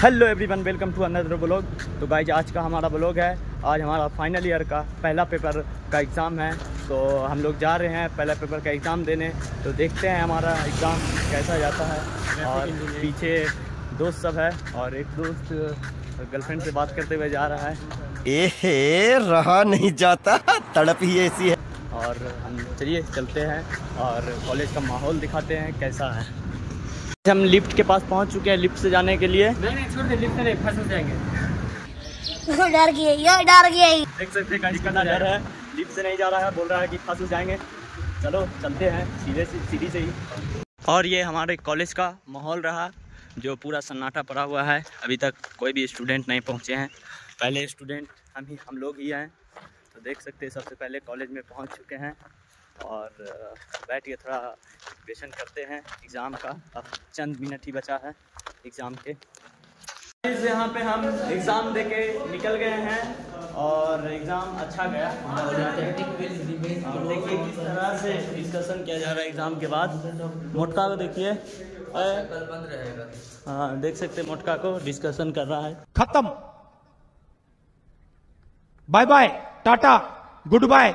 Hello everyone welcome to another blog तो guys आज का हमारा ब्लॉग है। आज हमारा फाइनल ईयर का पहला पेपर का एग्ज़ाम है। तो हम लोग जा रहे हैं पहला पेपर का एग्ज़ाम देने। तो देखते हैं हमारा एग्ज़ाम कैसा जाता है। और पीछे दोस्त सब है और एक दोस्त गर्लफ्रेंड से बात करते हुए जा रहा है। एहे रहा नहीं जाता। तड़प ही ऐसी है। और हम चलिए चलते हैं और कॉलेज का माहौल दिखाते हैं कैसा है। हम लिफ्ट के पास पहुँच चुके हैं लिफ्ट से जाने के लिए। नहीं नहीं छोड़ दे लिफ्ट से नहीं फंस जाएँगे। डर गया ये डर गया देख सकते हैं गाइस कितना डर है। लिफ्ट से नहीं जा रहा है बोल रहा है कि फंस जाएँगे। चलो चलते हैं सीधे से सीधी से ही। और ये हमारे कॉलेज का माहौल रहा जो पूरा सन्नाटा पड़ा हुआ है। अभी तक कोई भी स्टूडेंट नहीं पहुँचे हैं। पहले स्टूडेंट हम ही हम लोग ही हैं। तो देख सकते हैं सबसे पहले कॉलेज में पहुँच चुके हैं। और बैठ के थोड़ा प्रिपरेशन करते हैं एग्ज़ाम का। अब चंद मिनट ही बचा है एग्ज़ाम के। इस यहाँ पे हम एग्ज़ाम दे के निकल गए हैं और एग्ज़ाम अच्छा गया। देखिए किस तरह से डिस्कशन किया जा रहा है एग्ज़ाम के बाद। मोटका को देखिए। कल बंद रहेगा हाँ देख सकते मोटका को डिस्कशन कर रहा है। खत्म। Bye bye tata good bye